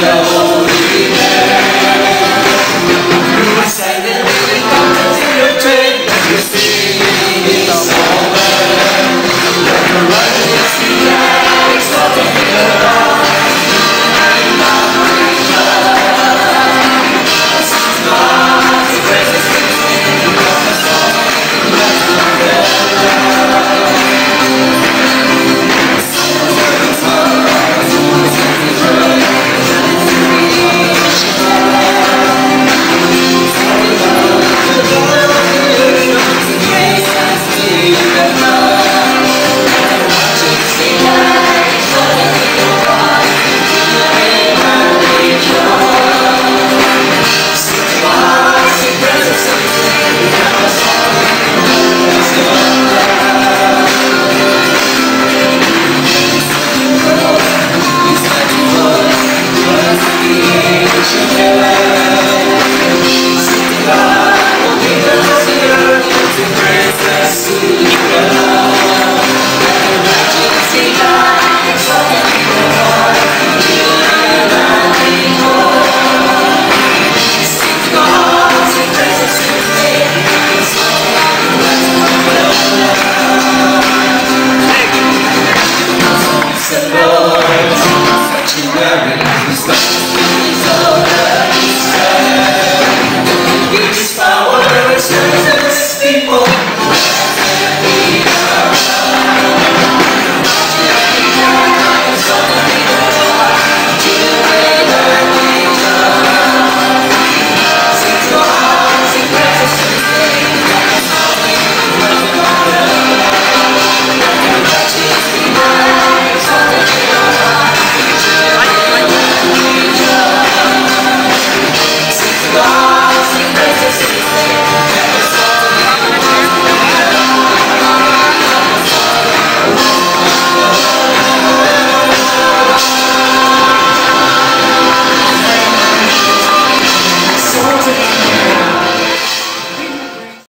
Deus.